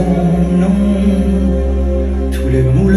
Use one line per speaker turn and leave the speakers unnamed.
ton nom, tout le monde.